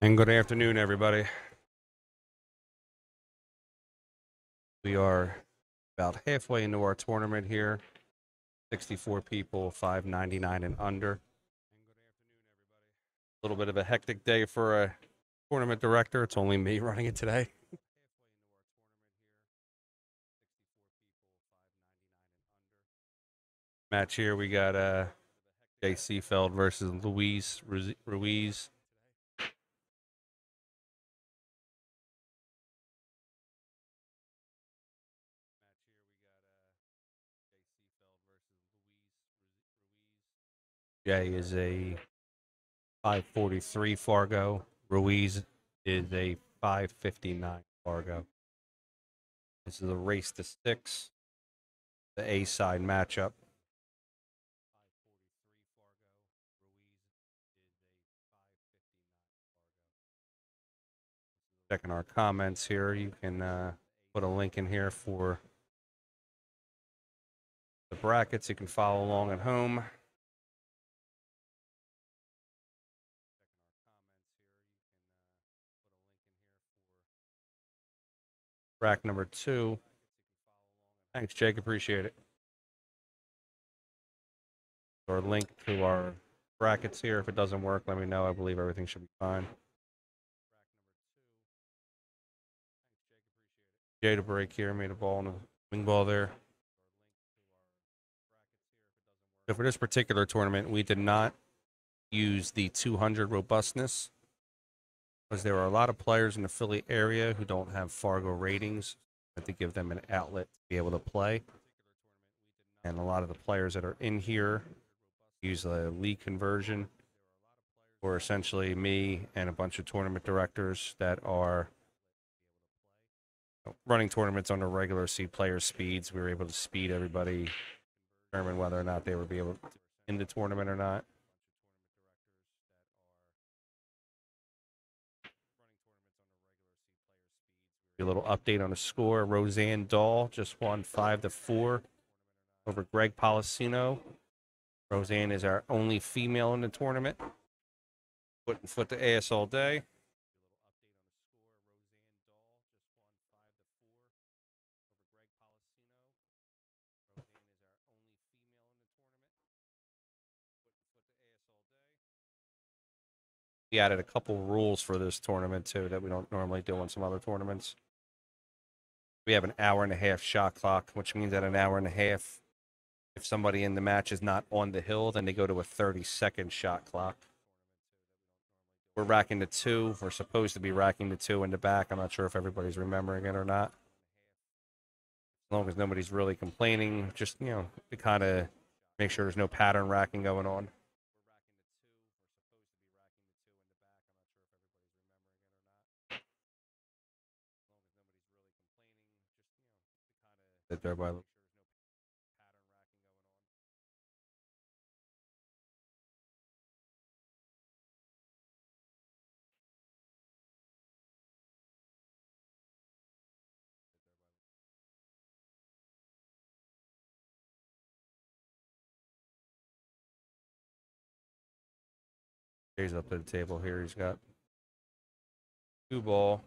And good afternoon, everybody. We are about halfway into our tournament here. 64 people, 599 and under. A little bit of a hectic day for a tournament director. It's only me running it today. Match here, we got uh, Jay Seefeldt versus Luis Ruiz- Jay is a 543 Fargo. Ruiz is a 559 Fargo. This is a race to six, the A side matchup. Checking our comments here. You can uh, put a link in here for the brackets. You can follow along at home. Rack number two. Thanks, Jake. Appreciate it. Or link to our brackets here. If it doesn't work, let me know. I believe everything should be fine. To break here, made a ball and a wing ball there. So for this particular tournament, we did not use the 200 robustness because there are a lot of players in the Philly area who don't have Fargo ratings. I had to give them an outlet to be able to play. And a lot of the players that are in here use the league conversion, or essentially me and a bunch of tournament directors that are running tournaments under regular seed player speeds. We were able to speed everybody, determine whether or not they would be able to in the tournament or not. A little update on the score. Roseanne Dahl just won five to four over Greg Policino. Roseanne is our only female in the tournament. Putting foot to ass all day. We added a couple rules for this tournament too that we don't normally do on some other tournaments. We have an hour and a half shot clock, which means that an hour and a half, if somebody in the match is not on the hill, then they go to a 30 second shot clock. We're racking the two. We're supposed to be racking the two in the back. I'm not sure if everybody's remembering it or not. As long as nobody's really complaining, just, you know, to kind of make sure there's no pattern racking going on. That everybody Jay's up to the table here. He's got two ball.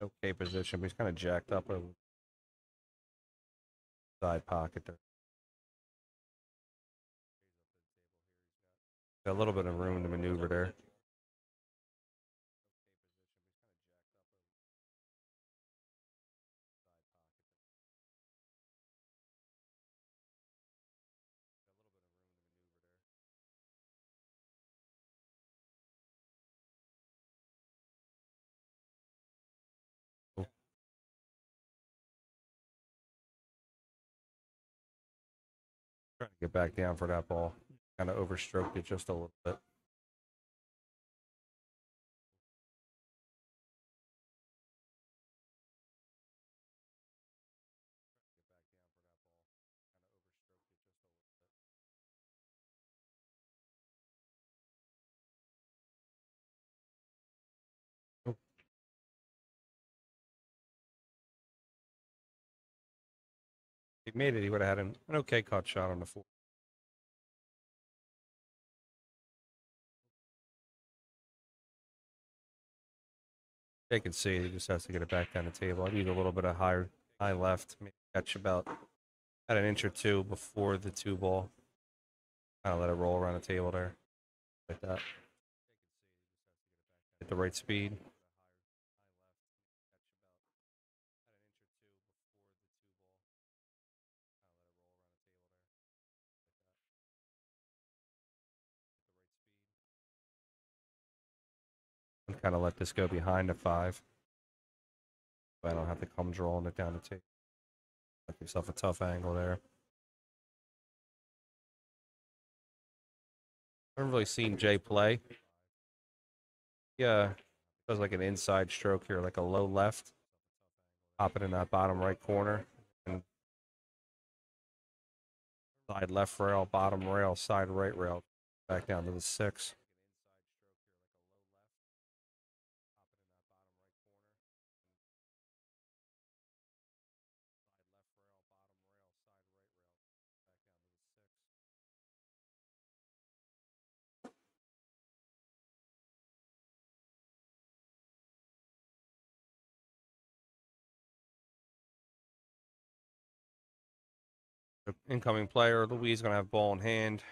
Okay position, but he's kind of jacked up a side pocket there. A little bit of room to maneuver there. Get back down for that ball. Kind of overstroked it just a little bit. He made it, he would have had an, an okay caught shot on the four. They can see. He just has to get it back down the table. I need a little bit of high, high left. Maybe catch about at an inch or two before the two ball. Kind of let it roll around the table there, like that. At the right speed. Kind of let this go behind the five. I don't have to come drawing it down to. Make yourself a tough angle there. I haven't really seen Jay play. Yeah, does like an inside stroke here, like a low left, pop it in that bottom right corner, side left rail, bottom rail, side right rail, back down to the six. Incoming player, Louis is gonna have ball in hand.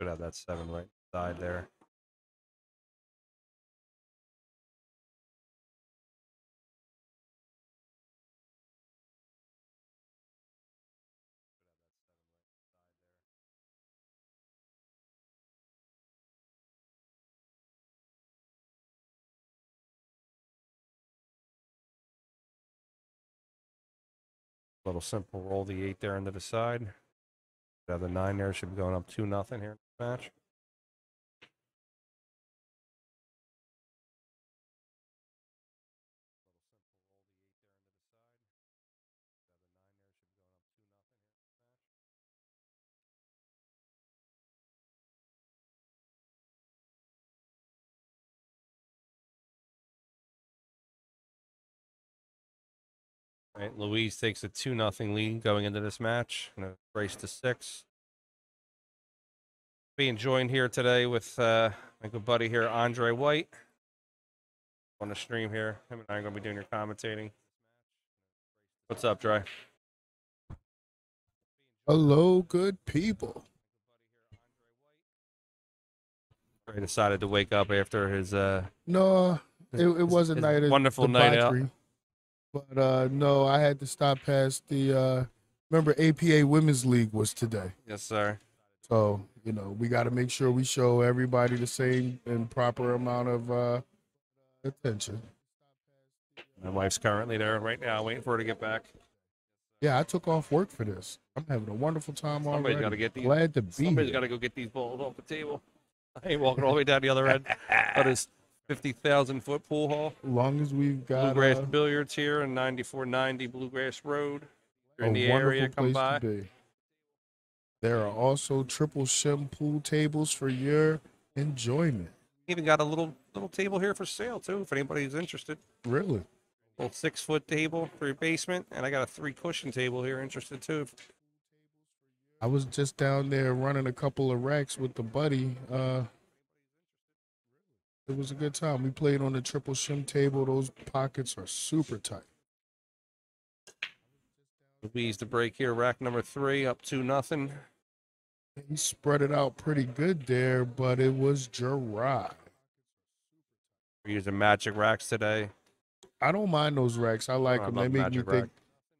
Should have that seven right side there. Little simple roll the eight there into the side. Have the nine there. Should be going up two nothing here in the match. Right, Luis takes a two nothing lead going into this match. Gonna race to six. Being joined here today with uh, my good buddy here, Andre White, on the stream here. Him and I are gonna be doing your commentating. What's up, Dre? Hello, good people. Dre decided to wake up after his uh, No, it, it was a night wonderful night out. But uh, no, I had to stop past the. Uh, remember, APA Women's League was today. Yes, sir. So you know we got to make sure we show everybody the same and proper amount of uh, attention. My wife's currently there right now, waiting for her to get back. Yeah, I took off work for this. I'm having a wonderful time somebody's already. Gotta get these, Glad to be. Somebody's got to go get these balls off the table. I ain't walking all the way down the other end. But it's 50,000 foot pool hall. Long as we've got Bluegrass Billiards here in 9490 Bluegrass Road. You're in the area, come by. There are also triple shim pool tables for your enjoyment. Even got a little little table here for sale too, if anybody's interested. Really? Little six foot table for your basement, and I got a three cushion table here interested too. I was just down there running a couple of racks with the buddy. Uh, it was a good time. We played on the triple shim table. Those pockets are super tight. Luis the break here, rack number three, up to nothing. He spread it out pretty good there, but it was dry. We're using magic racks today. I don't mind those racks. I like I them. They make me Magic think.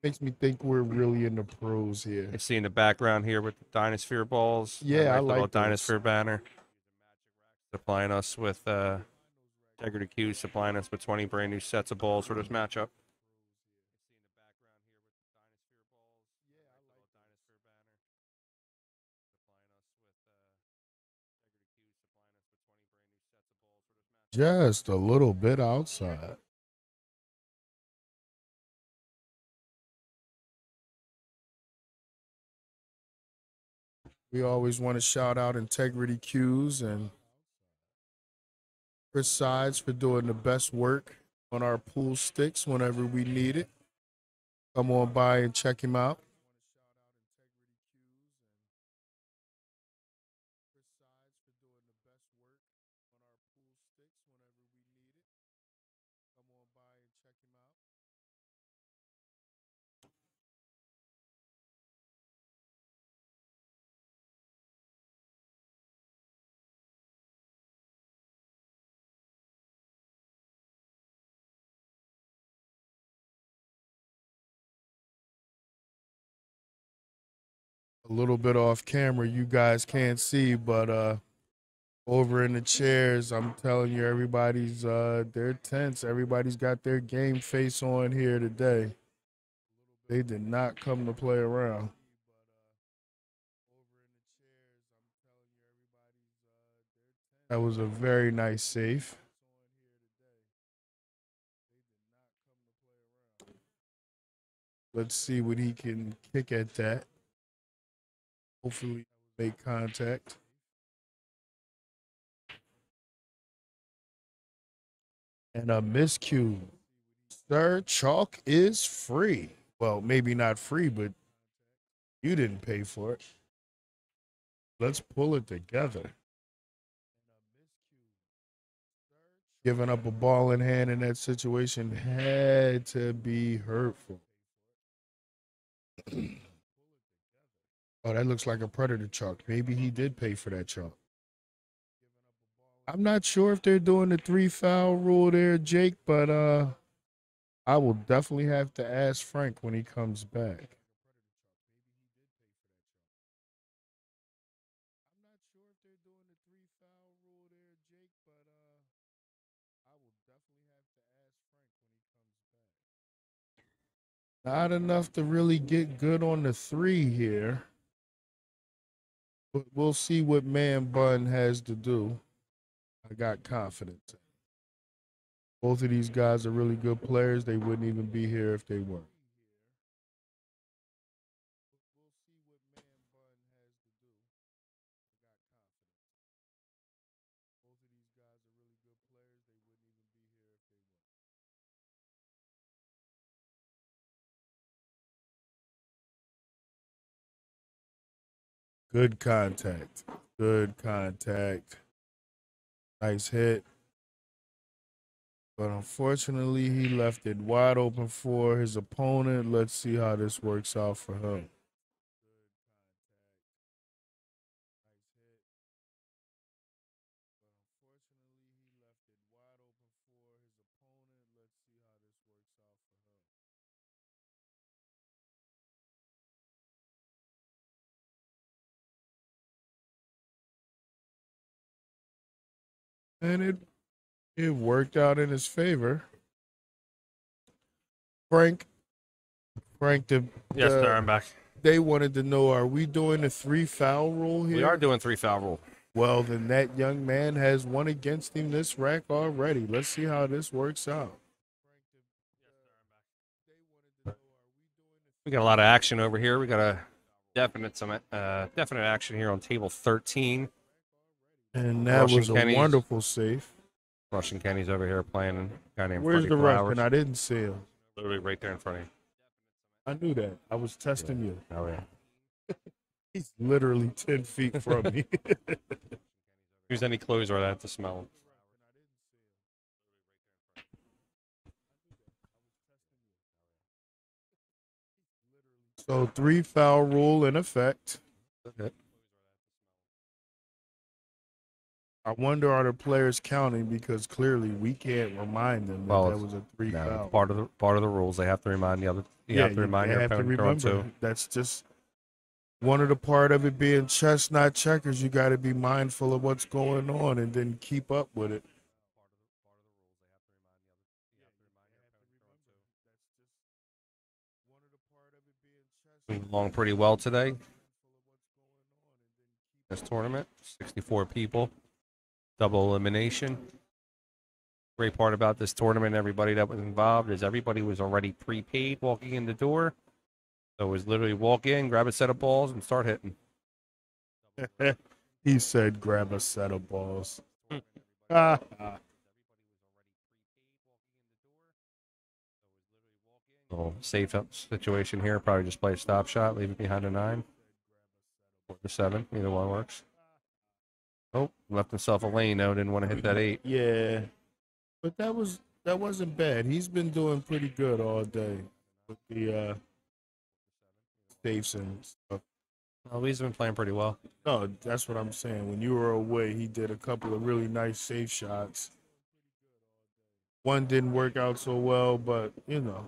Makes me think we're really in the pros here. You see in the background here with the Dynasphere balls. Yeah, I the little like those. Dynasphere banner. Supplying us with uh, Integrity Cues, supplying us with 20 brand new sets of balls for this matchup. Just a little bit outside. We always want to shout out Integrity Cues and Chris Sides for doing the best work on our pool sticks whenever we need it. Come on by and check him out. A little bit off camera you guys can't see but uh over in the chairs i'm telling you everybody's uh they're tense. Everybody's got their game face on here today. They did not come to play around. That was a very nice save. Let's see what he can kick at that hopefully make contact. And uh, a miscue. Sir, chalk is free. Well, maybe not free, but you didn't pay for it. Let's pull it together. Giving up a ball in hand in that situation had to be hurtful. Oh, that looks like a predator chalk. Maybe he did pay for that chalk. I'm not sure if they're doing the three foul rule there, Jake, but uh I will definitely have to ask Frank when he comes back. Not enough to really get good on the three here. We'll see what Man Bun has to do. I got confidence. Both of these guys are really good players. They wouldn't even be here if they weren't. Good contact. Good contact. Nice hit. But unfortunately, he left it wide open for his opponent. Let's see how this works out for him. And it it worked out in his favor. Frank, Frank, the, Yes, sir. I'm back. they wanted to know: Are we doing a three foul rule here? We are doing three foul rule. Well, then that young man has one against him this rack already. Let's see how this works out. We got a lot of action over here. We got a definite some uh, definite action here on table 13. And that Russian was a Kenny's. wonderful safe. Russian Kenny's over here playing a guy named Where's Freddie the Flowers. And I didn't see him. Literally right there in front of you. I knew that. I was testing you. Oh yeah. He's literally ten feet from me. Use any clothes or that to smell. so three foul rule in effect. Okay. I wonder are the players counting because clearly we can't remind them that Well, that was a three No, foul. part of the part of the rules. They have to remind the other. You have to remind you your have to remember. That's just one of the part of it being chess, not checkers. You got to be mindful of what's going on and then keep up with it. Along pretty well today. This tournament, 64 people, double elimination. Great part about this tournament, everybody that was involved, is everybody was already prepaid walking in the door. So it was literally walk in, grab a set of balls, and start hitting. he said, "Grab a set of balls." Hmm. Little safe up situation here. Probably just play a stop shot, leave it behind a nine. Or the seven. Either one works. Oh, left himself a lane though. Didn't want to hit that eight. yeah, but that was that wasn't bad. He's been doing pretty good all day with the uh safes and stuff. Well, he's been playing pretty well. No, that's what I'm saying. When you were away, he did a couple of really nice safe shots. One didn't work out so well, but you know,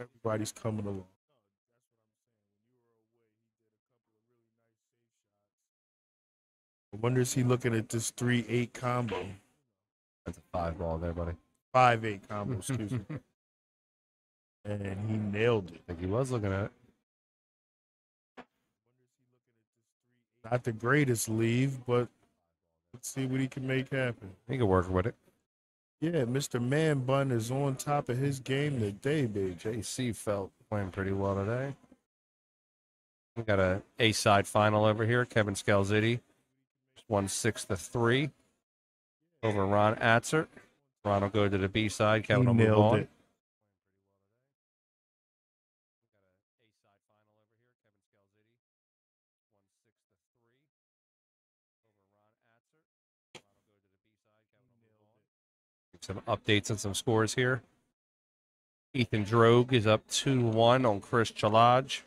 everybody's coming along. I wonder is he looking at this three eight combo, That's a five ball there, buddy. five eight combo, excuse me, and he nailed it. I think he was looking at it. Not the greatest leave, but let's see what he can make happen. He can work with it. Yeah, Mr. Man Bun is on top of his game today, big. Jay Seefeldt playing pretty well today. We got a A side final over here. Kevin Scalzitti won six to three over Ron Atzert. Ron will go to the B side. Kevin he will move on. it. Some updates and some scores here. Ethan Drogue is up 2 1 on Chris Chalaj.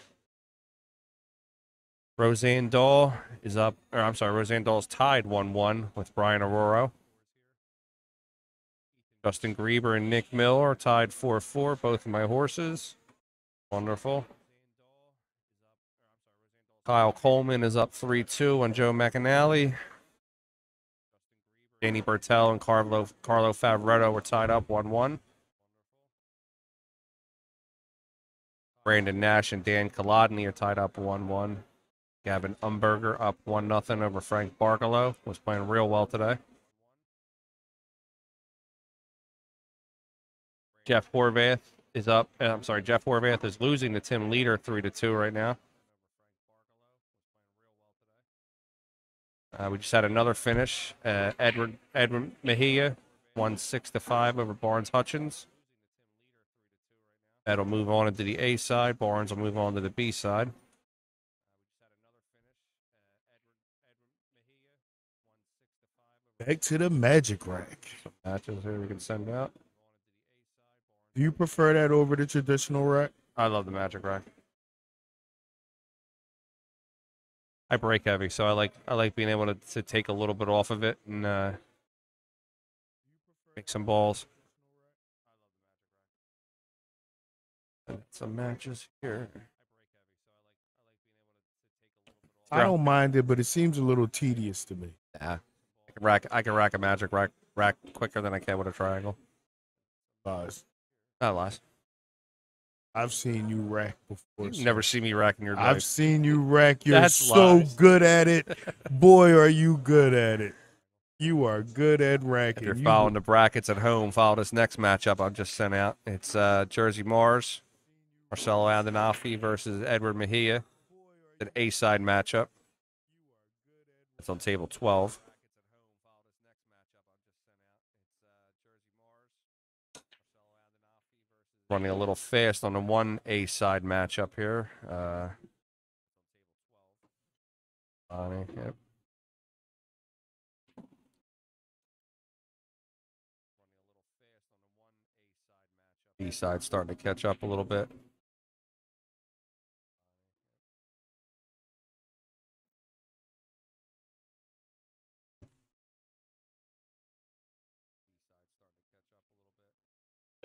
Roseanne Dahl is up, or I'm sorry, Roseanne Dahl's tied 1 1 with Brian Aurora. Justin Grieber and Nick Mill are tied 4 4, both of my horses. Wonderful. Kyle Coleman is up 3 2 on Joe McAnally. Danny Bertel and Carlo, Carlo Favretto were tied up 1 1. Brandon Nash and Dan Kolodny are tied up 1 1. Gavin Umberger up 1 0 over Frank Barkalow. Was playing real well today. Jeff Horvath is up. uh, I'm sorry, Jeff Horvath is losing to Tim Leader 3 to 2 right now. Uh, we just had another finish. Uh, Edward Edward Mejia won six to five over Barnes Hutchins. That'll move on into the A side. Barnes will move on to the B side. Back to the magic rack. Matches here we can send out. Do you prefer that over the traditional rack? I love the Magic Rack. I break heavy, so I like I like being able to, to take a little bit off of it and uh, make some balls. And some matches here. I don't mind it, but it seems a little tedious to me. Yeah, I can rack I can rack a Magic Rack rack quicker than I can with a triangle. Guys, Not lies. I've seen you rack before. You sir. never see me racking your I've seen you rack. You're That's so lies. good at it. Boy, are you good at it. You are good at If racking. you're You- following the brackets at home, follow this next matchup I've just sent out. It's uh, Jersey Mars, Marcelo Adinafi versus Edward Mejia. It's an A side matchup. It's on table 12. Running a little fast on the one A side matchup here. Uh, Bonnie, yep. B side starting to catch up a little bit.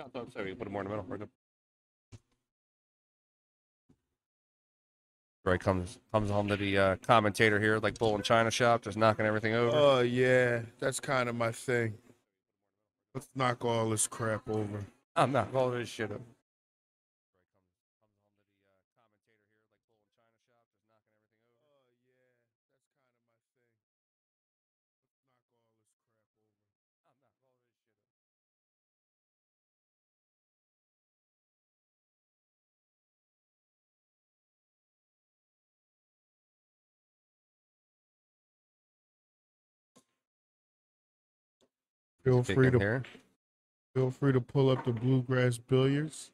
No, no, sorry, put it more in the middle. We're good. Troy comes comes home to the uh, commentator here, like bull in china shop, just knocking everything over. Oh yeah, that's kind of my thing. Let's knock all this crap over. I'm not all this shit up. Feel free to here. feel free to pull up the Bluegrass Billiards.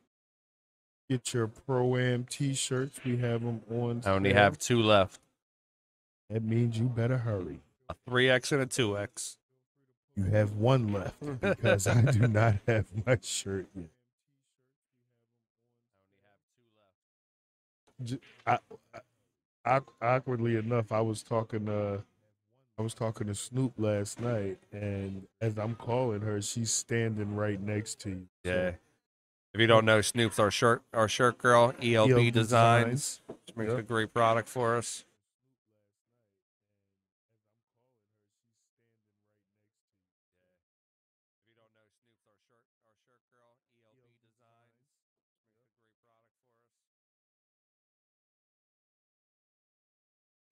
Get your pro am t-shirts. We have them on. I only sale. have two left. That means you better hurry. A 3X and a 2X. You have one left because I do not have my shirt yet. I, I, awk- awkwardly enough, I was talking to I was talking to Snoop last night, and as I'm calling her, she's standing right next to you. So, Yeah. If you don't know, Snoop's our shirt our shirt girl, ELB, ELB Designs. Which makes Yep. a great product for us.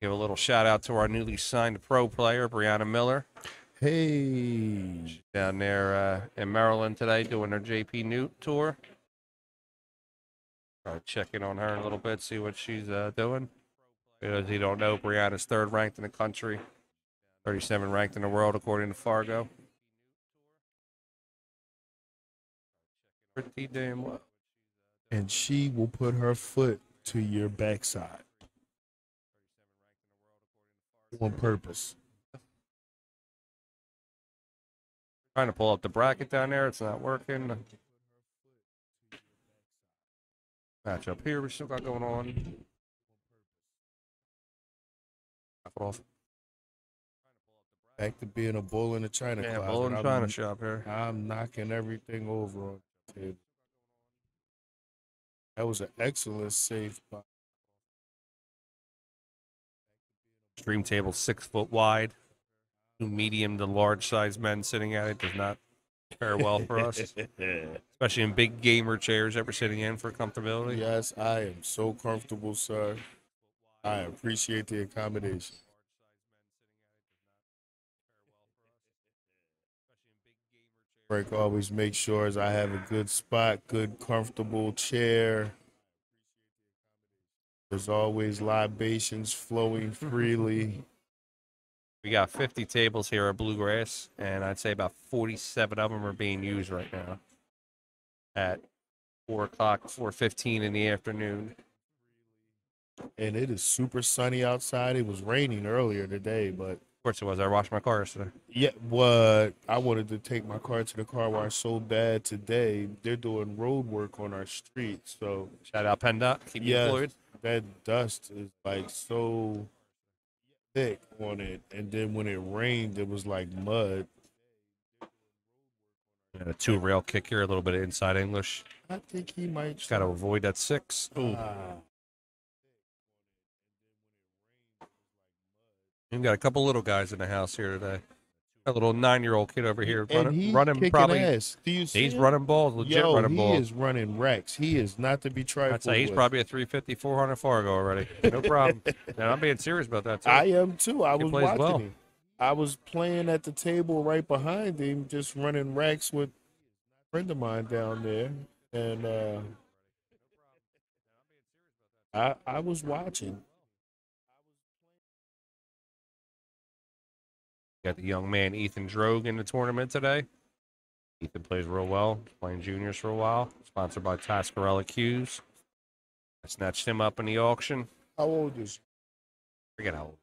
Give a little shout out to our newly signed pro player, Brianna Miller. Hey, down there uh, in Maryland today doing her JPNEWT tour. To check in on her a little bit, see what she's uh, doing. For those you don't know, Brianna's third ranked in the country, 37 ranked in the world according to Fargo. Pretty damn well. and she will put her foot to your backside on purpose. Trying to pull up the bracket down there, it's not working. Match up here, we still got going on. Off. Back to being a bull in a china Yeah, closet. bull and I'm- China shop here. I'm knocking everything over on the table. That was an excellent save by Stream table six foot wide. Two medium to large size men sitting at it does not fare well for us, especially in big gamer chairs that we're sitting in for comfortability. yes, I am so comfortable, sir. I appreciate the accommodation. Frank always makes sure as I have a good spot, good comfortable chair. There's always libations flowing freely. We got 50 tables here at Bluegrass, and I'd say about 47 of them are being used right now at four o'clock, 4:15 in the afternoon. And it is super sunny outside. It was raining earlier today, but Of course, it was. I washed my car yesterday. Yeah, what I wanted to take my car to the car wash so bad today. They're doing road work on our street, so Shout out PennDOT. Keep you Yes. employed. That dust is like so thick on it. And then when it rained, it was like mud. And a two rail kick here, a little bit of inside English. I think he might. Just got to avoid that six. Ooh. Ah, We've got a couple little guys in the house here today. A little nine-year-old kid over here and running, he's running kicking probably. ass. Do you see He's him? running balls, legit Yo, running he balls. is running racks. He is not to be trifled I'd say he's with. probably a 350, 400 Fargo already. No problem. and I'm being serious about that too. I am too. I He was plays watching well. him. I was playing at the table right behind him, just running racks with a friend of mine down there, and uh, I I was watching. Got the young man Ethan Drogue in the tournament today. Ethan plays real well. He's playing juniors for a while. Sponsored by Tascarella Cues. I snatched him up in the auction. How old is? Forget how old.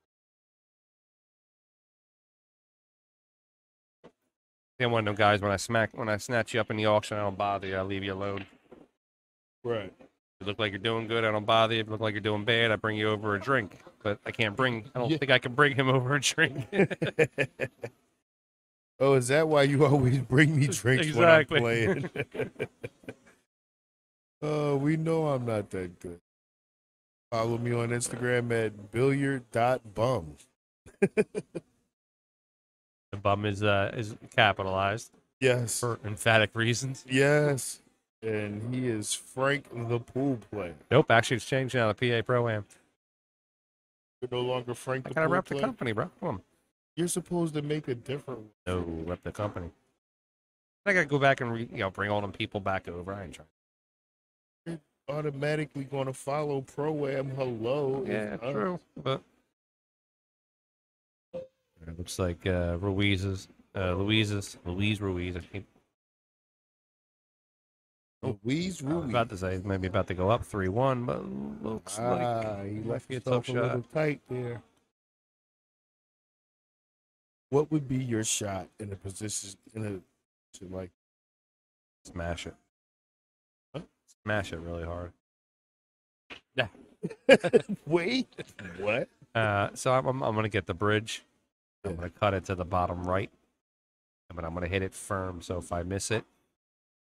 Then one of them guys when I smack when I snatch you up in the auction, I don't bother you. I leave you alone. Right. You look like you're doing good, I don't bother you. If you look like you're doing bad, I bring you over a drink. But I can't bring I don't Yeah. think I can bring him over a drink. oh, is that why you always bring me drinks Exactly. when I'm playing? Oh, we know I'm not that good. Follow me on Instagram at billiard.bum. the bum is uh is capitalized Yes. for emphatic reasons. Yes. And he is Frank the pool player. Nope, actually it's changed now The PA Pro Am. You're no longer Frank I the gotta pool rep the company, bro. Come on. You're supposed to make a different No, rep the company. I gotta go back and re, you know bring all them people back over. I ain't trying. automatically gonna follow Pro Am Hello. Yeah, true. But it looks like uh, Ruiz is Uh, Louise's Louise Ruiz. I keep Louise I was about to say maybe about to go up three one, but looks like Ah, he left be a himself tough a shot. little tight there. What would be your shot in a position in a to like smash it. Huh? Smash it really hard. Yeah. wait what? Uh, so I'm, I'm, I'm going to get the bridge. I'm going to cut it to the bottom right. But I'm going to hit it firm. So if I miss it,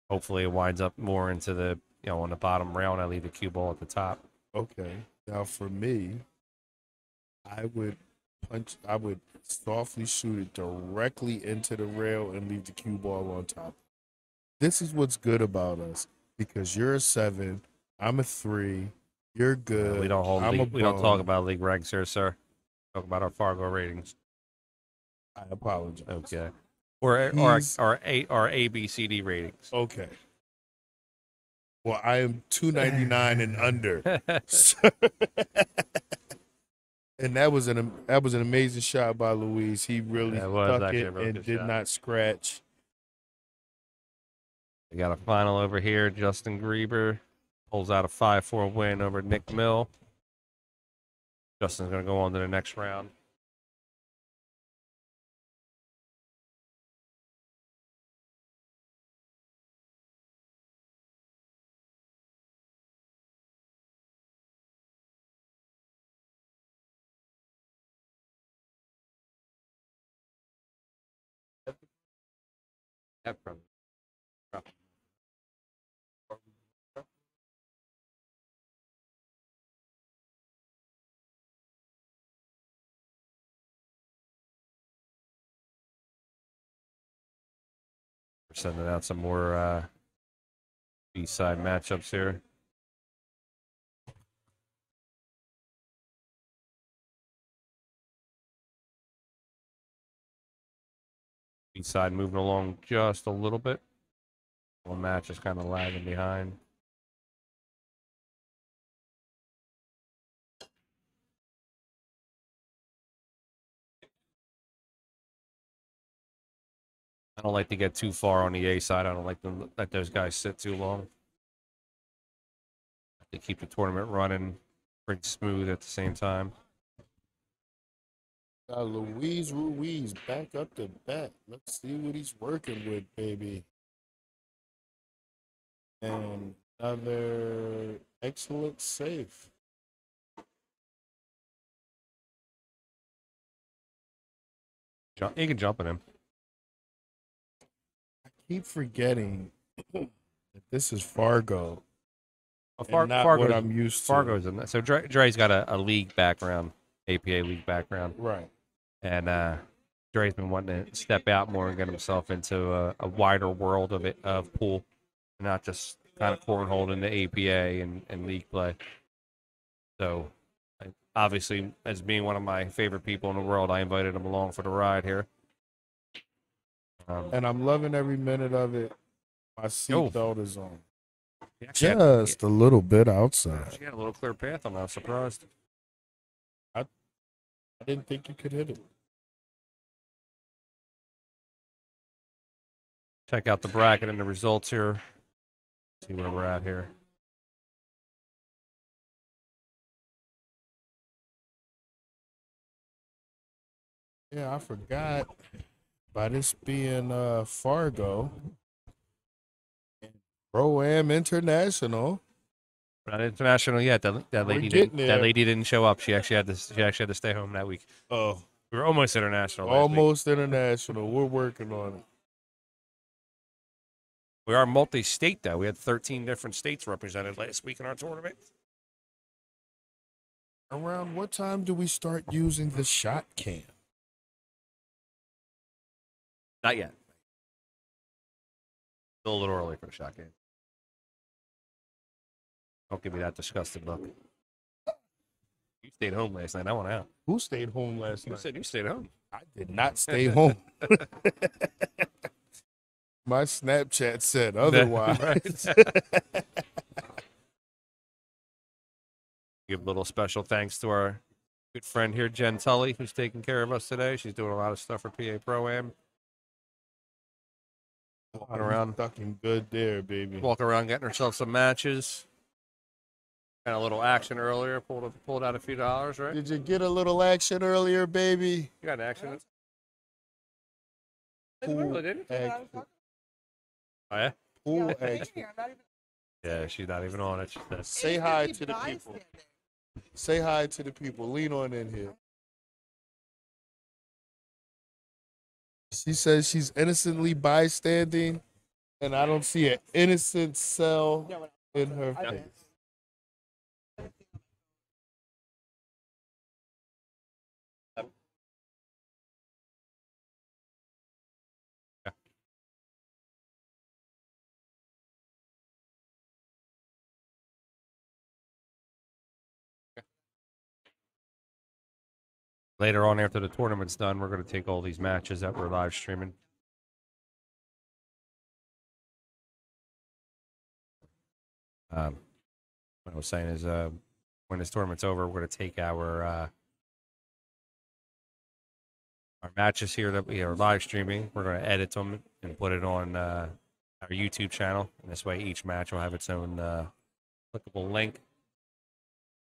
hopefully it winds up more into the, you know, on the bottom rail and I leave the cue ball at the top. Okay. Now for me, I would punch I would softly shoot it directly into the rail and leave the cue ball on top. This is what's good about us because you're a seven, I'm a three, you're good. we don't hold league, we don't talk about league ranks here, sir. Talk about our Fargo ratings. I apologize. Okay. Or or He's- our A our A B C D ratings. Okay. Well, I am two ninety nine and under. and that was an that was an amazing shot by Louise. He really That was stuck actually a it really and good did shot. not scratch. We got a final over here. Justin Grieber pulls out a 5 4 win over Nick Mill. Justin's going to go on to the next round. We're sending out some more uh, B side matchups here. B side moving along just a little bit. One match is kind of lagging behind. I don't like to get too far on the A side. I don't like to let those guys sit too long. They keep the tournament running pretty smooth at the same time. Uh, Louise Ruiz back up to bat. Let's see what he's working with, baby. And another excellent save. Jump, you can jump at him. I keep forgetting that this is Fargo. Well, Far, not Fargo's, what I'm used to. Fargo's in that. So Dre, Dre's got a, a league background, APA league background, Right. and uh, Dre's been wanting to step out more and get himself into a, a wider world of it of pool, not just kind of cornhole in the APA and, and league play. So, I, obviously, as being one of my favorite people in the world, I invited him along for the ride here. Um, And I'm loving every minute of it. My seatbelt is on. he actually had- Just a little bit outside. actually had a little clear path. I'm not surprised. I didn't think you could hit it. check out the bracket and the results here. See where we're at here. Yeah, I forgot. By this being uh Fargo, Pro Am International. Not international yet. That, that lady didn't, that lady didn't show up. She actually had to she actually had to stay home that week. Oh, We were almost international. almost international. We're working on it. We are multi-state though. We had 13 different states represented last week in our tournament. Around what time do we start using the shot can? Not yet. Still a little early for the shot game. Don't give me that disgusted look. You stayed home last night. I went out. Who stayed home last You night? said you stayed home. I did not stay home. My Snapchat said otherwise. Give a little special thanks to our good friend here, Jen Tully, who's taking care of us today. She's doing a lot of stuff for PA Pro Am. Walking around. Him good there, baby. Walk around getting herself some matches. Had a little action earlier. Pulled pulled out a few dollars, right? Did you get a little action earlier, baby? You got an action. Pool Really didn't? action. Oh yeah. Pool action. Yeah, she's not even on it. She says. Say hi to the people. Say hi to the people. Lean on in here. She says she's innocently bystanding, and I don't see an innocent cell in her face. Later on, after the tournament's done, we're going to take all these matches that we're live streaming. Um, what I was saying is, uh, when this tournament's over, we're going to take our uh, our matches here that we are live streaming. We're going to edit them and put it on uh, our YouTube channel. And this way, each match will have its own uh, clickable link.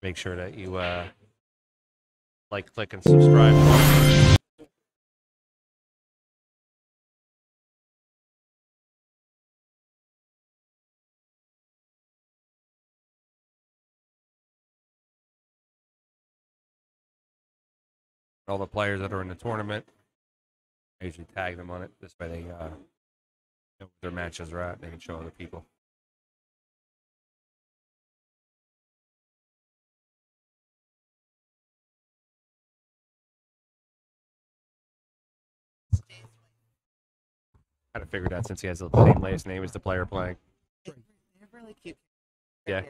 Make sure that you uh, like, click, and subscribe. All the players that are in the tournament, I usually tag them on it. This way they uh, know their matches are at. They can show other people. Kind of figured out since he has the same last name as the player playing. They're really cute. Yeah.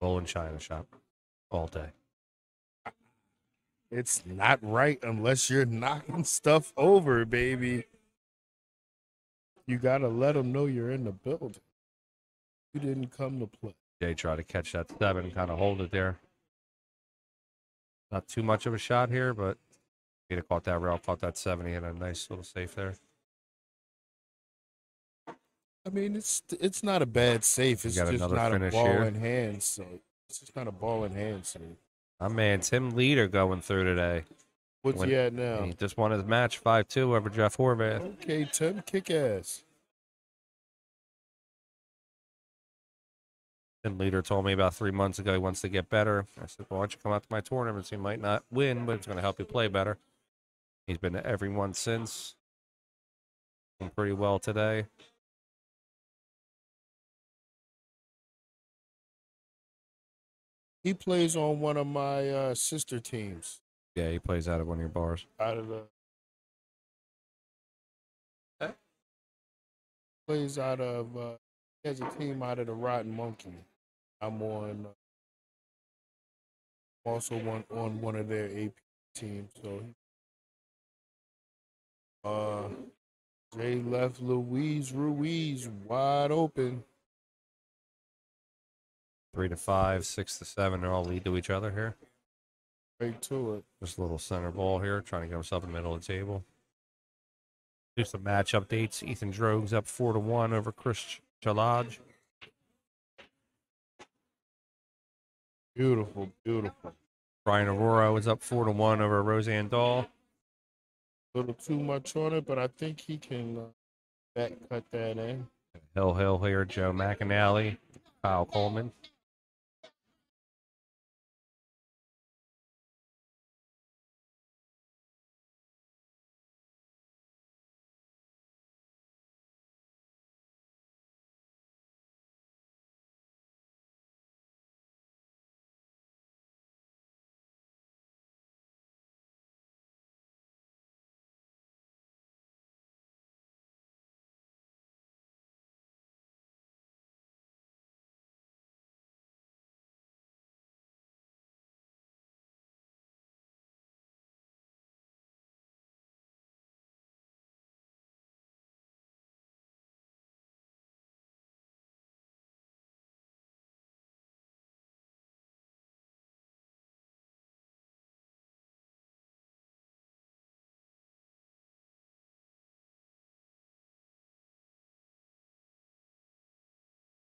Bowl and China shop all day. It's not right unless you're knocking stuff over, baby. You gotta let them know you're in the building. You didn't come to play. Jay tried to catch that seven, kind of hold it there. Not too much of a shot here, but he'd have caught that rail, caught that seven. He had a nice little safe there. I mean, it's it's not a bad safe. It's got just another not a ball here. in hand. So it's just not a ball in hand. So My man Tim Leader going through today. what's he at now? He just won his match 5 2 over Jeff Horvath. Okay, Tim, kick ass. Tim Leader told me about three months ago he wants to get better. I said, well, why don't you come out to my tournaments? He might not win, but it's going to help you play better. He's been to every one since. Doing pretty well today. He plays on one of my uh, sister teams Yeah, he plays out of one of your bars. out of the. Okay. Plays out of. Uh, he has a team out of the Rotten Monkey. I'm on. Uh, also one on one of their AP teams. So. Uh, Jay left Louise Ruiz wide open. Three to five, six to seven, they all lead to each other here. Right to it. Just a little center ball here, trying to get himself in the middle of the table. Do some match updates. Ethan Drogue's up four to one over Chris Chalaj. Beautiful, beautiful. Brian Aurora was up four to one over Roseanne Dahl. A little too much on it, but I think he can uh, back cut that in. Hill Hill here, Joe McAnally, Kyle Coleman.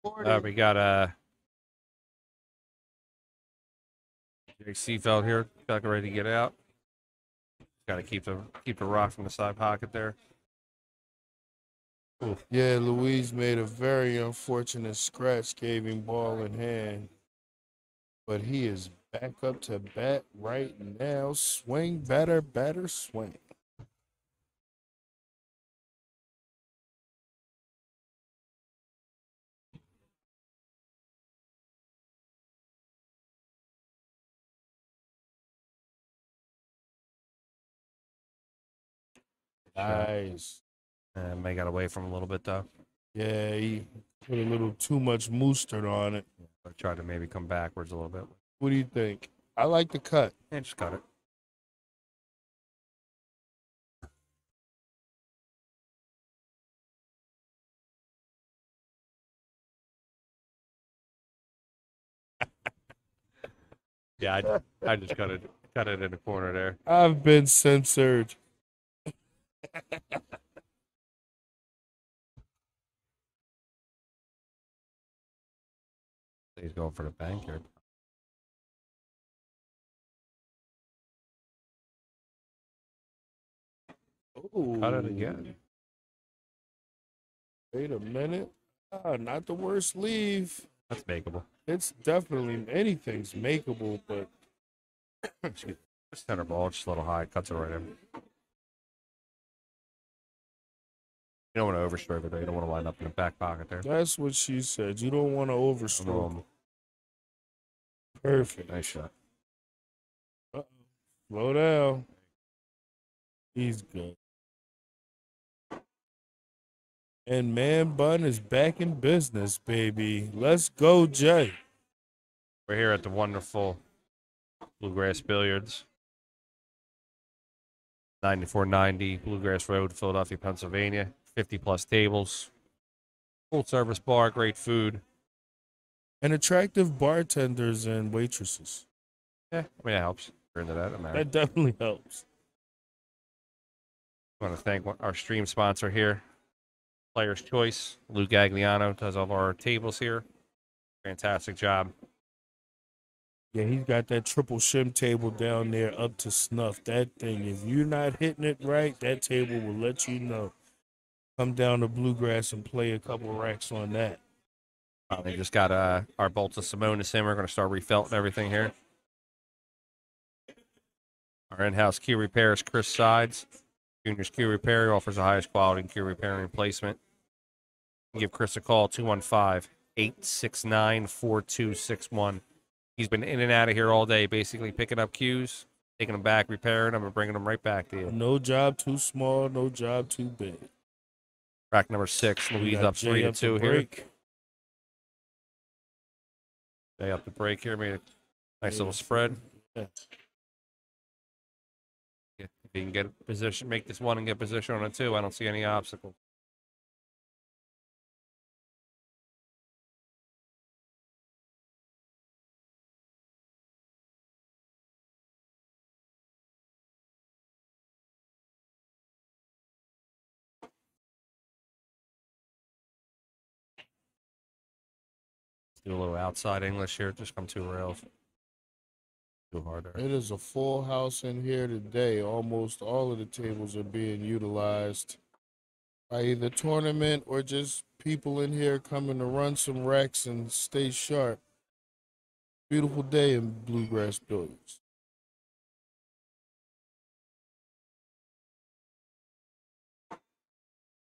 Uh, we got uh, Jake Seefeldt here, back ready to get out. Got to keep the keep the rock from the side pocket there. Yeah, Louise made a very unfortunate scratch, gave him ball in hand. But he is back up to bat right now. Swing, batter, batter, swing. Nice. May got away from a little bit though. Yeah, he put a little too much mustard on it. I tried to maybe come backwards a little bit. What do you think? I like the cut. Yeah, just cut it. yeah, I, I just cut it cut it in the corner there. I've been censored. He's going for the bank here. Cut it again. Wait a minute. Ah, not the worst leave. That's makeable. It's definitely anything's makeable, but. Center ball, just a little high, cuts it right in. You don't want to overstroke it though. You don't want to line up in the back pocket there. that's what she said. You don't want to overstroke. Um, Perfect. nice shot. Slow down. He's good. And man bun is back in business, baby. Let's go, Jay. We're here at the wonderful Bluegrass Billiards. 9490 Bluegrass Road, Philadelphia, Pennsylvania. 50 plus tables. Full service bar, great food. And attractive bartenders and waitresses. Yeah, I mean, that helps. We're into that. I'm That definitely helps. I want to thank our stream sponsor here, Player's Choice. Lou Gagliano does all of our tables here. Fantastic job. Yeah, he's got that triple shim table down there up to snuff. That thing, if you're not hitting it right, that table will let you know. Come down to Bluegrass and play a couple racks on that. Uh, they just got uh, our bolts of Simonis in. We're going to start refelting everything here. Our in-house key repairs, Chris Sides. Junior's Cue Repair offers the highest quality key repair and replacement. Give Chris a call, 215-869-4261. He's been in and out of here all day, basically picking up cues, taking them back, repairing them, and bringing them right back to you. No job too small, no job too big. Rack number six, Louise up Jay three to two here. They up the break here, made a nice little spread. Yeah. Yeah, If you can get position, make this one and get position on it two, I don't see any obstacles. Do a little outside English here. Just come two rails. Too hard. It is a full house in here today. Almost all of the tables are being utilized by either tournament or just people in here coming to run some racks and stay sharp. Beautiful day in Bluegrass Billiards.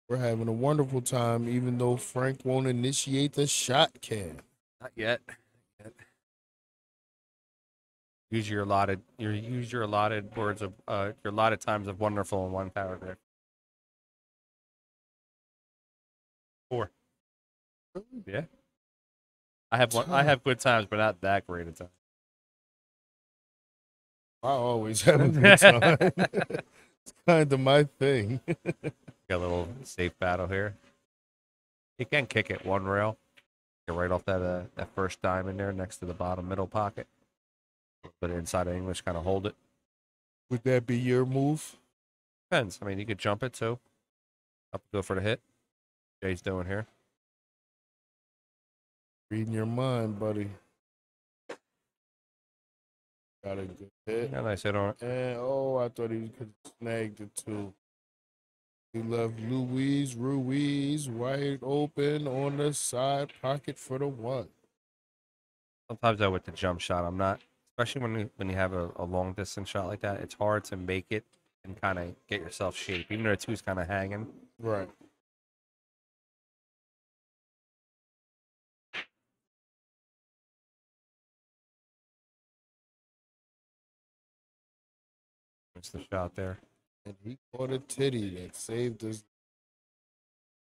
We're having a wonderful time, even though Frank won't initiate the shot cam. Not yet. Yet. Use your allotted. Your use your allotted words of uh, your allotted times of wonderful in one paragraph. Four. Yeah. I have one. I have good times, but not that great a time. I always have a good time. it's kind of my thing. Got a little safe battle here. You can kick it one rail. Right off that uh, that first diamond there next to the bottom middle pocket. But inside of English, kind of hold it. Would that be your move? Depends. I mean, you could jump it too. Up, go for the hit. Jay's doing here. Reading your mind, buddy. Got a good hit. Yeah, nice hit on it. And oh, I thought he could snag the two. He left Louise Ruiz wide open on the side pocket for the one. Sometimes I with the jump shot, I'm not, especially when you, when you have a, a long distance shot like that. It's hard to make it and kind of get yourself shape, even though the two's kind of hanging. Right. It's the shot there. And he caught a titty that saved us.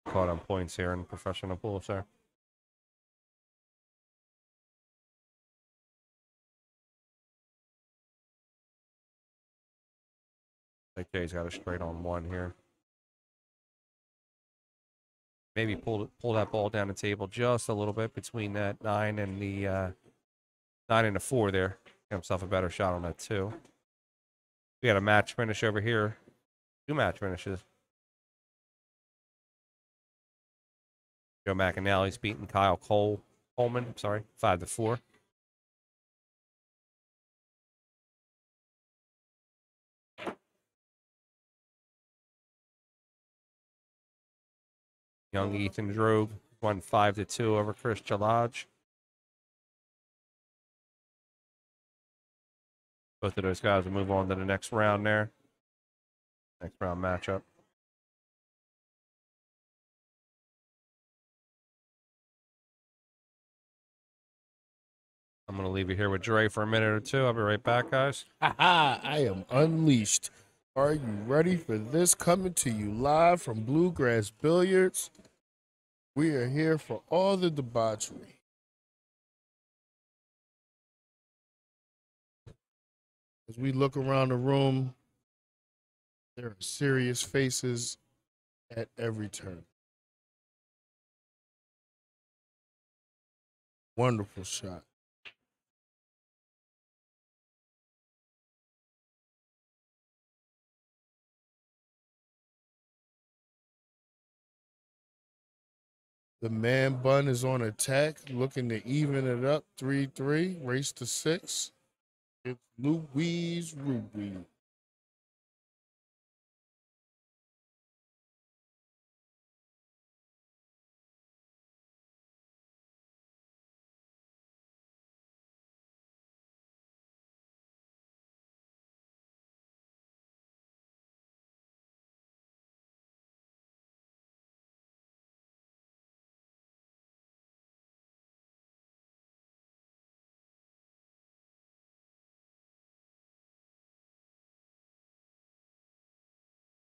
Caught on points here in professional pool, sir. Okay, he's got a straight on one here. Maybe pull pull that ball down the table just a little bit between that nine and the uh, nine and the four there. Get himself a better shot on that too. We got a match finish over here. Two match finishes. Joe McAnally's beating Kyle Cole Coleman, I'm sorry, five to four. Young Ethan Drogue won five to two over Chris Jalaj. Both of those guys will move on to the next round there. Next round matchup. I'm going to leave you here with Dre for a minute or two. I'll be right back, guys. Haha, I am unleashed. Are you ready for this? Coming to you live from Bluegrass Billiards. We are here for all the debauchery. As we look around the room, there are serious faces at every turn. Wonderful shot. The man bun is on attack, looking to even it up. 3 3, race to six. It's Louise Ruby.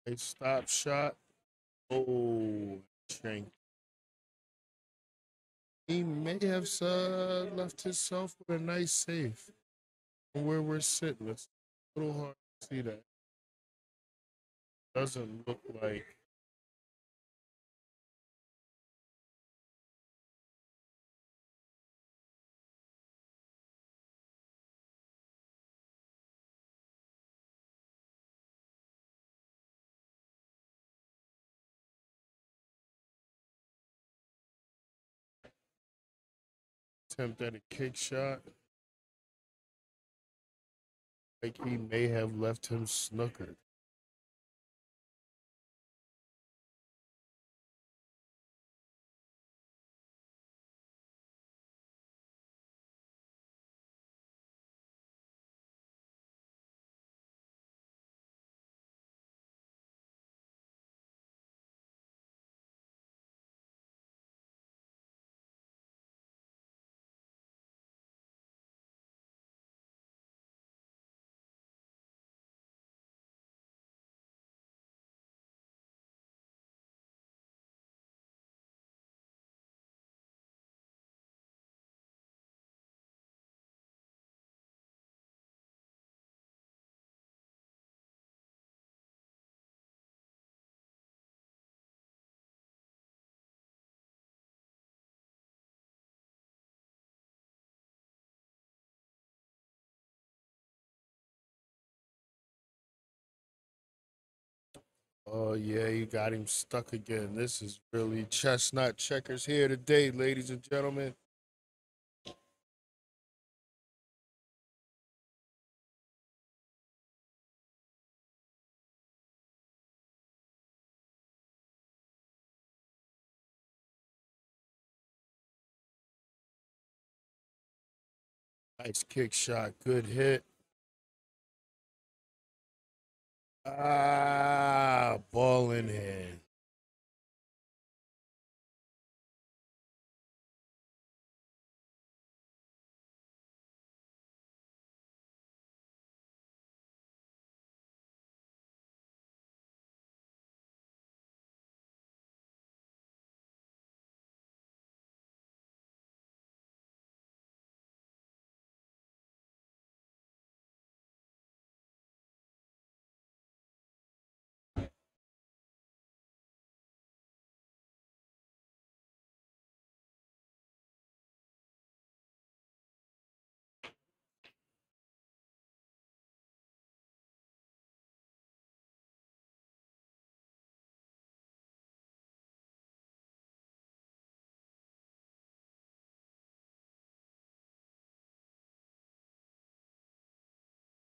A stop shot. Oh, shank. He may have uh, left himself with a nice save. From where we're sitting, it's a little hard to see that. Doesn't look like. Attempt at a kick shot. Like he may have left him snookered. Oh yeah, you got him stuck again. This is really chestnut checkers here today, ladies and gentlemen. Nice kick shot, good hit. Ah, ball in hand.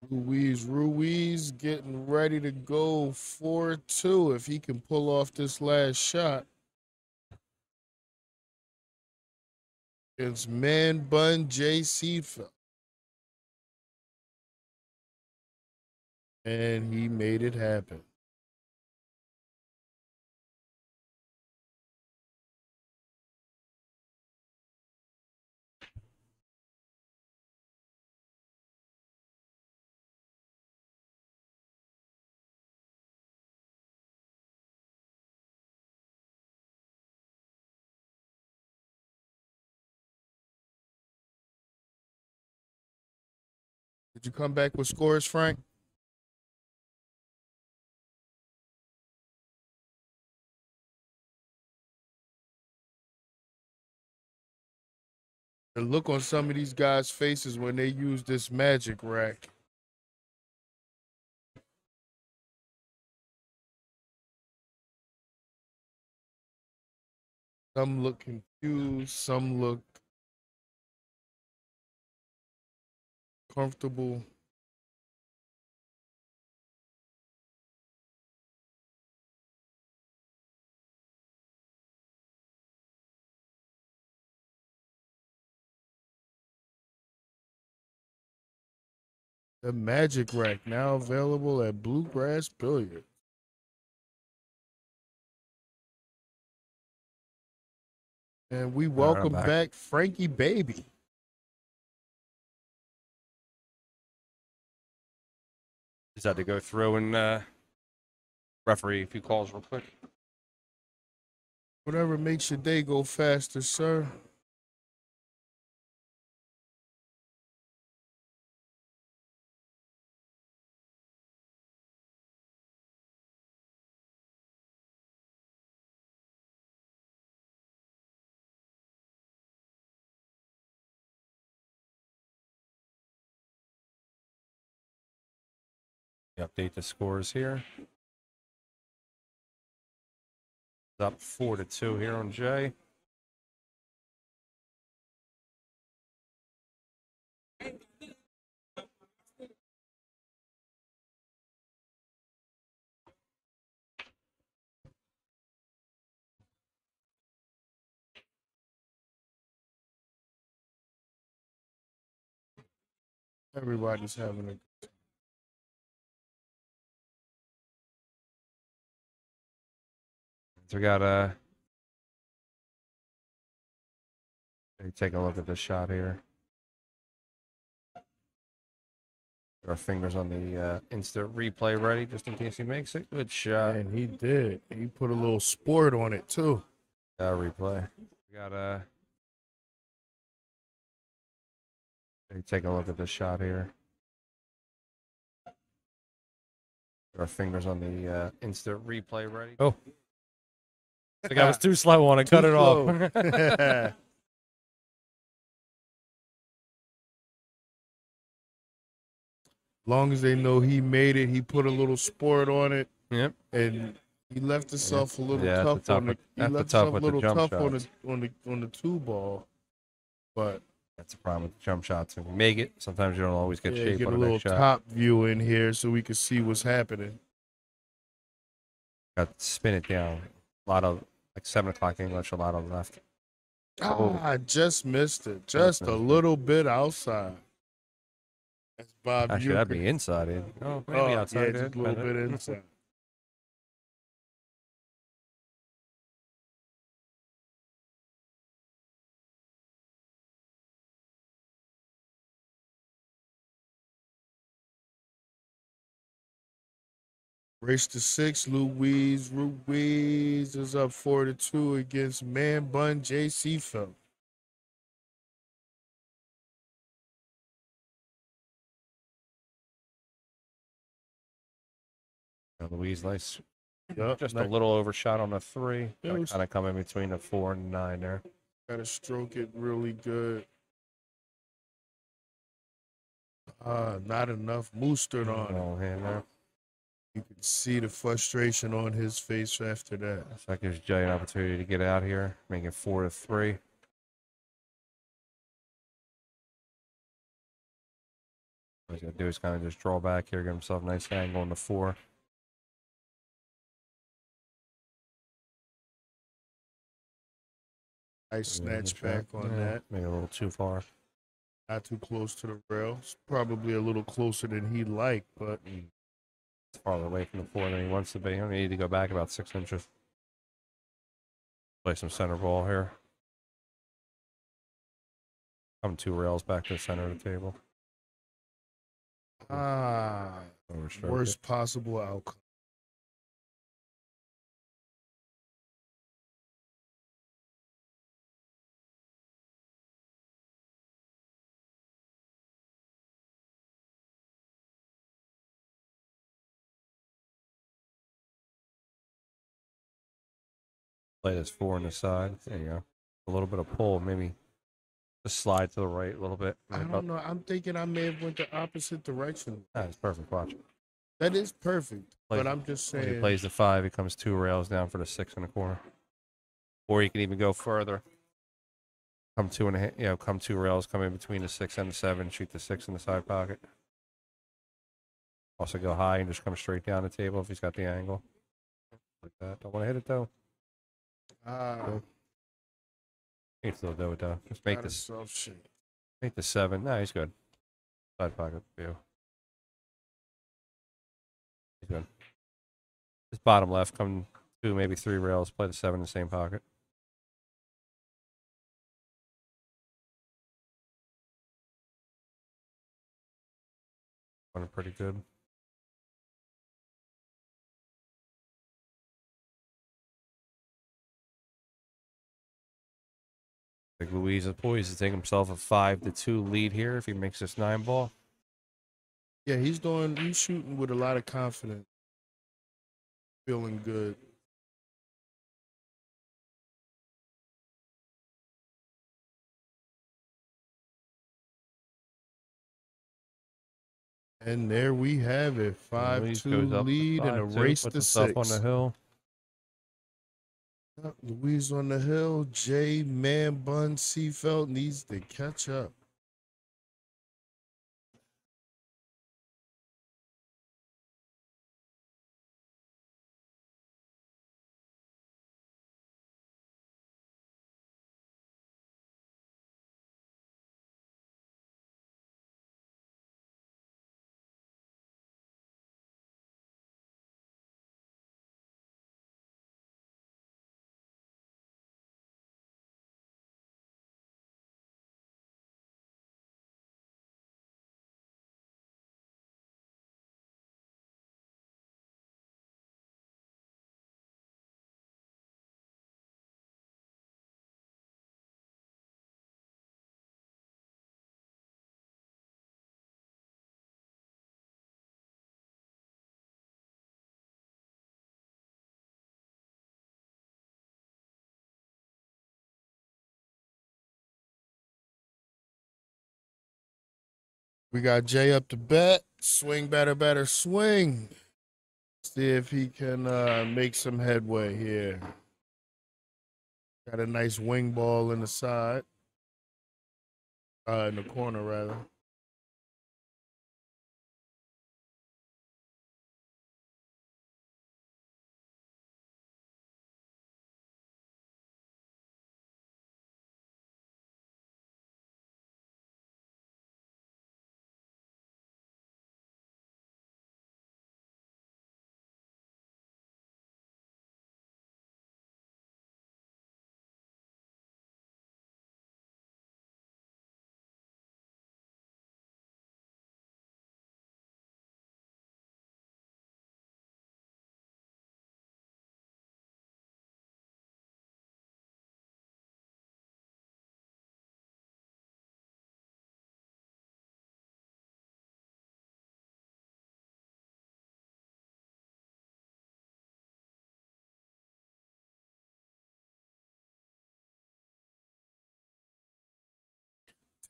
Ruiz, Ruiz getting ready to go 4 2 if he can pull off this last shot. It's Man Bun J. Seefeldt. And he made it happen. Did you come back with scores, Frank? The look on some of these guys' faces when they use this magic rack. Some look confused, some look comfortable. The Magic Rack now available at Bluegrass Billiard. And we welcome back. back Frankie Baby. Just had to go through and uh, referee a few calls real quick. Whatever makes your day go faster, sir. Update the scores here. Up four to two here on Jay. Everybody's having a So we got uh let take a look at this shot here. Our fingers on the uh, instant replay ready just in case he makes it. Good shot. and he did. He put a little sport on it too. Uh, replay. We got uh let take a look at this shot here. Our fingers on the uh, instant replay ready. Oh. I think I was too slow on it. Cut it off. Long as they know he made it, he put a little sport on it, yep. and he left himself a little Yeah, at the tough on the. He at the left top himself a the little jump tough on the on the on the two ball, but That's the problem with the jump shots. If you make it, sometimes you don't always get yeah, shape get a on the little next shot. top view in here so we can see what's happening. Got to spin it down. A lot of like seven o'clock English. A lot of left. Oh. I just missed it, just a little bit outside. That's Bob. Actually, that'd Euchre. be inside in. Oh, maybe Oh, outside yeah, just a little bit inside. Race to six, Louise. Ruiz is up four to two against Man Bun JC. Yeah, Louise, nice. Yup, Just not- a little overshot on the three. Was- Kind of come in between the four and nine there. Gotta stroke it really good. Uh, not enough mustard on it. Hand there. You can see the frustration on his face after that. So that gives Jay an opportunity to get out here, make it four to three. What he's gonna do is kind of just draw back here, get himself a nice angle on the four. Nice snatch back on Yeah, that. Maybe a little too far. Not too close to the rails. Probably a little closer than he'd like, but It's farther away from the floor than he wants to be. I need to go back about six inches. Play some center ball here. Come two rails back to the center of the table. ah, it. worst possible outcome. Play this four on the side. There you go. A little bit of pull, maybe just slide to the right a little bit. I don't know. I'm thinking I may have went the opposite direction. That's perfect. Watch. That is perfect, Plays- but I'm just When he saying. plays the five, he comes two rails down for the six in the corner. Or you can even go further. Come two and a half, you know, come two rails, come in between the six and the seven, shoot the six in the side pocket. Also go high and just come straight down the table if he's got the angle. Like that. Don't want to hit it though. Can still do it though. Just make this make the seven. No, he's good. Side pocket view. He's good. Just bottom left, come two, maybe three rails, play the seven in the same pocket. Running pretty good. Like Luis is poised to take himself a five to two lead here if he makes this nine ball. Yeah, he's doing. He's shooting with a lot of confidence. Feeling good. And there we have it. Five Luis two goes up to lead and a 5-2, race to six. on the hill. Luis on the hill. Jay Man Bun Seefeldt needs to catch up. We got Jay up to bat. Swing, batter, batter, swing. See if he can uh, make some headway here. Got a nice wing ball in the side. Uh, in the corner, rather.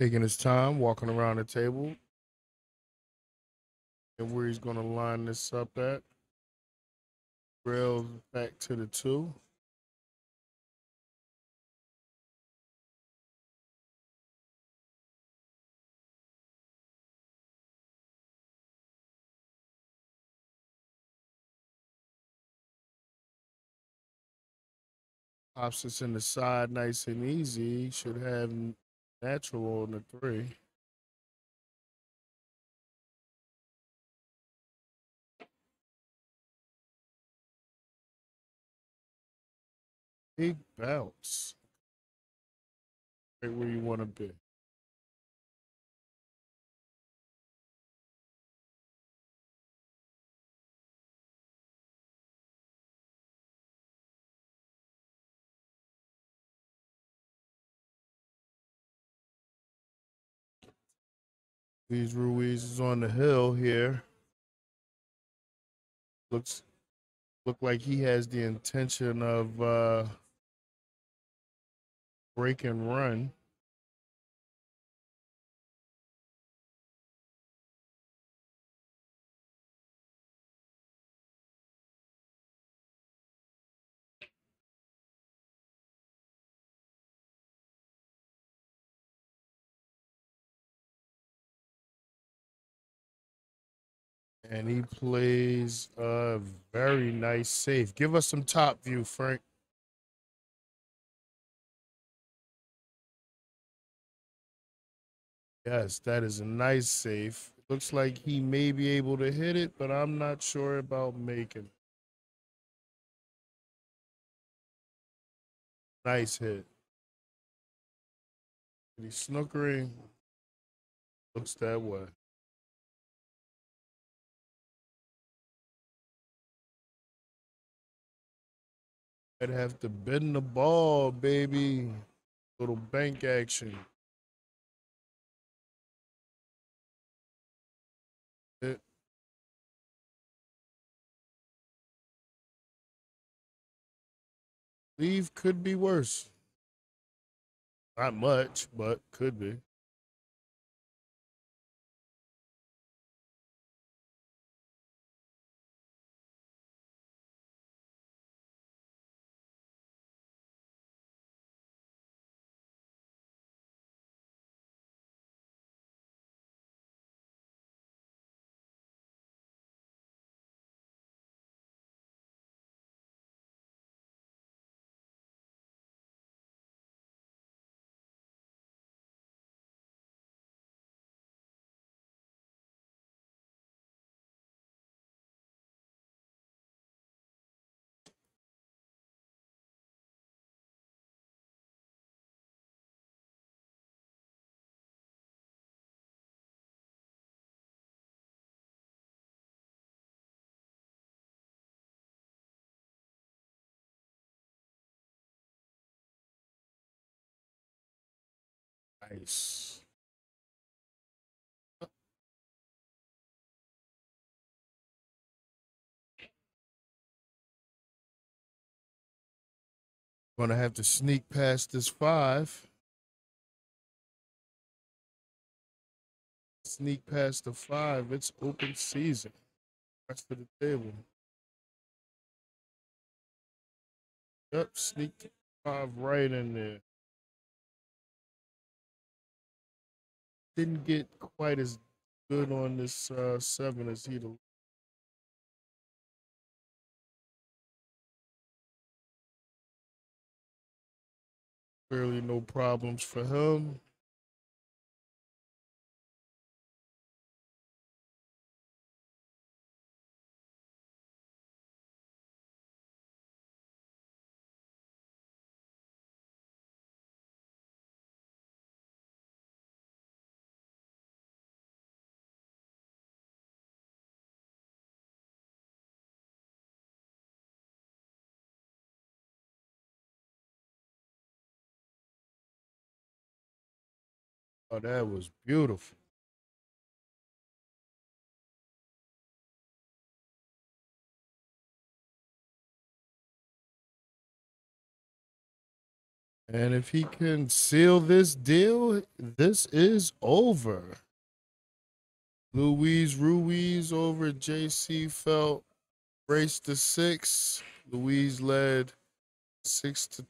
Taking his time, walking around the table, and where he's going to line this up at. Rails back to the two. Opposites in the side, nice and easy. Should have natural on the three. Big bounce. Right where you want to be. Luis Ruiz is on the hill here. Looks look like he has the intention of uh break and run. And he plays a very nice safe. Give us some top view, Frank. Yes, that is a nice safe. Looks like he may be able to hit it, but I'm not sure about making. Nice hit. He's snookering. Looks that way. I'd have to bend the ball, baby. Little bank action. It, leave could be worse. Not much, but could be. Nice. Gonna have to sneak past this five. Sneak past the five. It's open season. Rest of the table. Yep, sneak five right in there. Didn't get quite as good on this uh, seven as he'd. Clearly, no problems for him. Oh, that was beautiful. And if he can seal this deal, this is over. Luis Ruiz over Jay Seefeldt race to six. Luis led six to